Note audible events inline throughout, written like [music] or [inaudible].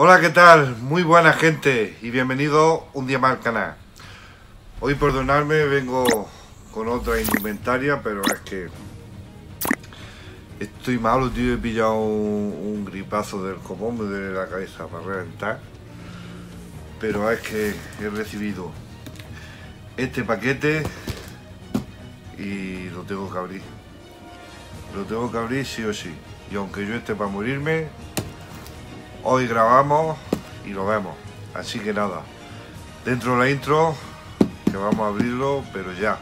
Hola, ¿qué tal? Muy buena gente y bienvenido un día más al canal. Hoy, perdonadme, vengo con otra indumentaria, pero es que estoy malo, tío. He pillado un, un gripazo del copón, me duele la cabeza para reventar. Pero es que he recibido este paquete y lo tengo que abrir. Lo tengo que abrir sí o sí. Y aunque yo esté para morirme, hoy grabamos y lo vemos. Así que nada, dentro de la intro, que vamos a abrirlo, pero ya.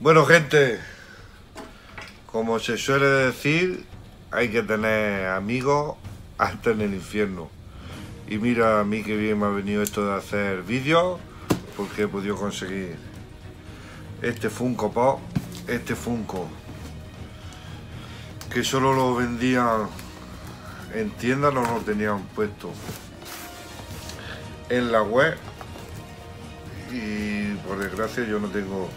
Bueno gente, como se suele decir, hay que tener amigos hasta en el infierno. Y mira a mí que bien me ha venido esto de hacer vídeos, porque he podido conseguir este Funko Pop, este Funko, que solo lo vendían en tiendas, no lo tenían puesto en la web. Y por desgracia yo no tengo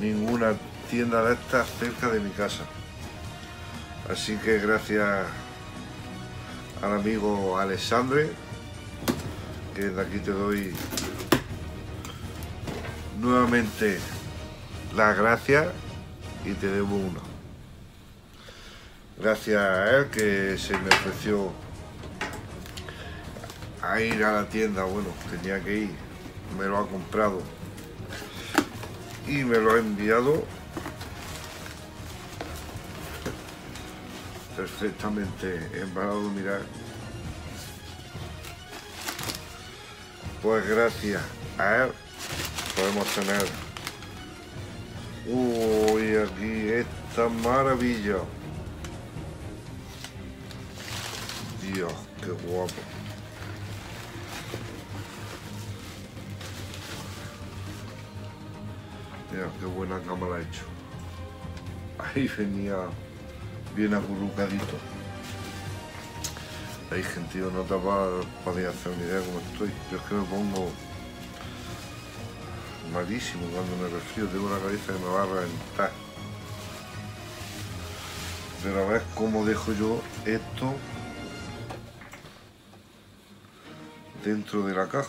ninguna tienda de estas cerca de mi casa. Así que gracias al amigo Alexandre, que de aquí te doy nuevamente las gracias y te debo uno. Gracias a él que se me ofreció a ir a la tienda, bueno, tenía que ir, me lo ha comprado y me lo ha enviado perfectamente embalado, mirar. Pues gracias a él podemos tener uy aquí esta maravilla Dios, qué guapo Mira qué buena cámara ha hecho. Ahí venía bien acurrucadito. Hay gente, no te podía hacer una idea cómo estoy. Yo es que me pongo malísimo cuando me resfrío, tengo una cabeza que me va a reventar. Pero a ver cómo dejo yo esto dentro de la caja.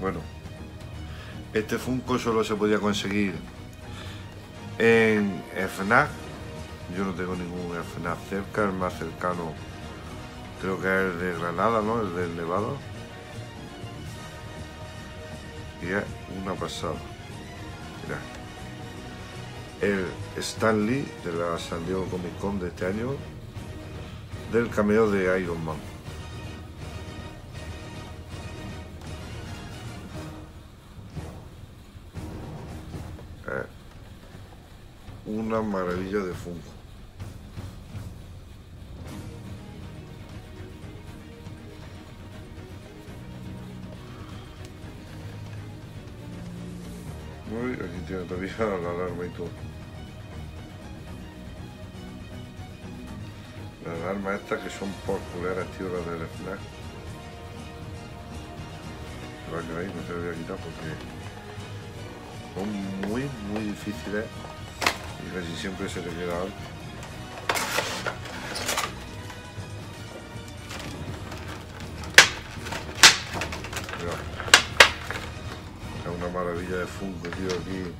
Bueno, este Funko solo se podía conseguir en FNAC. Yo no tengo ningún FNAC cerca, el más cercano creo que es el de Granada, ¿no? El del Nevada. Y es una pasada. Mira. El Stanley de la San Diego Comic Con de este año del cameo de Iron Man. una maravilla de Funko. Tiene todavía la alarma y todo. Las alarmas estas que son populares, tío, las del FNAC. Veis, no se voy a quitar porque son muy, muy difíciles y casi siempre se le queda algo. Maravilla de Funko, aquí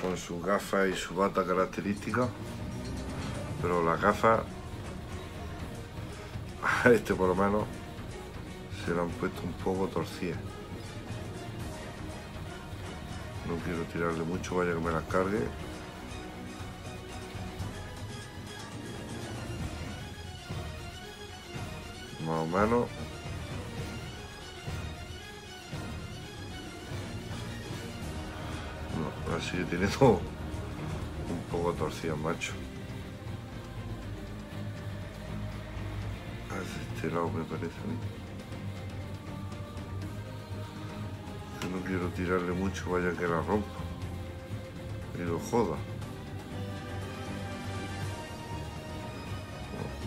con sus gafas y su bata característica. Pero las gafas, [laughs] a este por lo menos, se le han puesto un poco torcidas. No quiero tirarle mucho, vaya que me las cargue. Más o menos. Sigue teniendo [laughs] un poco torcida, macho. Este lado me parece a mí. no quiero tirarle mucho, vaya que la rompa y lo joda.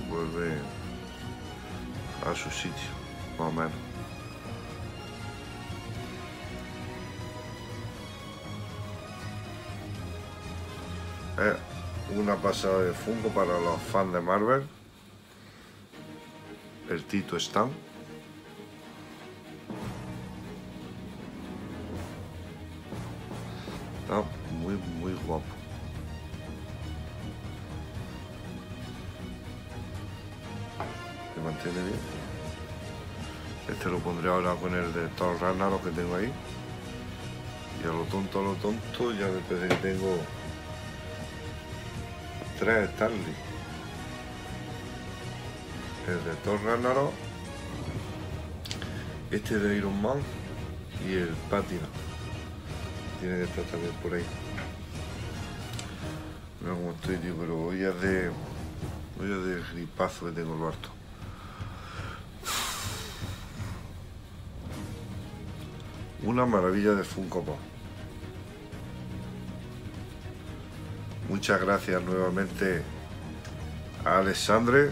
vuelve a su sitio, más. Es una pasada de Funko para los fans de Marvel. El Tito Stan. Está muy, muy guapo. Se mantiene bien. Este lo pondré ahora con el de Thor Ragnarok que tengo ahí. Y a lo tonto, a lo tonto, ya después tengo tres Stanley. El de Thor Ragnarok, este de Iron Man y el Patina. Tiene que estar también por ahí. No como estoy, tío, pero hoy es de. Hoy es de gripazo que tengo el harto. Una maravilla de Funko Pop. Muchas gracias nuevamente a Alexandre.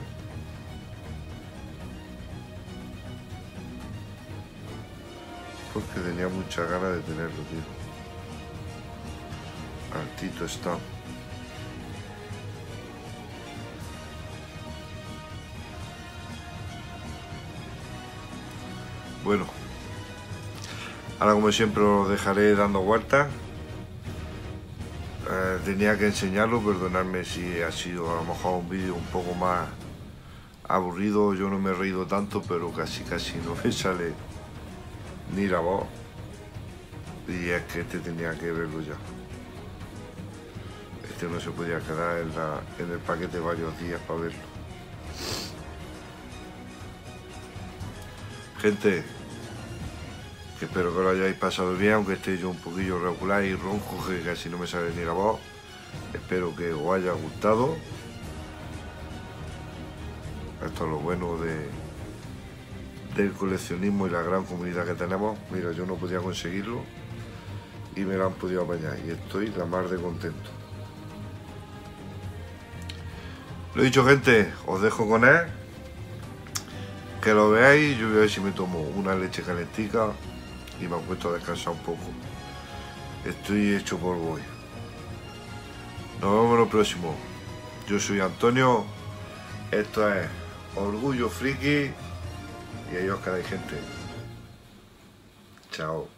Porque tenía muchas ganas de tenerlo, tío. Altito está. Bueno, ahora como siempre os dejaré dando vueltas. Tenía que enseñarlo, perdonadme si ha sido a lo mejor un vídeo un poco más aburrido, yo no me he reído tanto, pero casi casi no me [laughs] sale ni la voz. Y es que este tenía que verlo ya. Este no se podía quedar en el paquete varios días para verlo. Gente, espero que lo hayáis pasado bien, aunque esté yo un poquillo regular y ronco, que casi no me sale ni la voz. Espero que os haya gustado. Esto es lo bueno de, del coleccionismo y la gran comunidad que tenemos. Mira, yo no podía conseguirlo y me lo han podido apañar y estoy la mar de contento. Lo dicho, gente, os dejo con él. Que lo veáis, yo voy a ver si me tomo una leche calentica y me acuesto a descansar un poco. Estoy hecho polvo hoy. Nos vemos en lo próximo. Yo soy Antonio. Esto es Orgullo Friki. Y ahí os quedáis, gente. Chao.